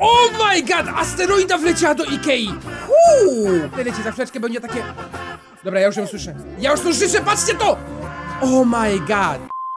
Oh my god! Asteroida wleciała do Ikei! Uuu! Leci za fleczkę, będzie takie... Dobra, ja już ją słyszę. Ja już to słyszę, patrzcie to! Oh my god!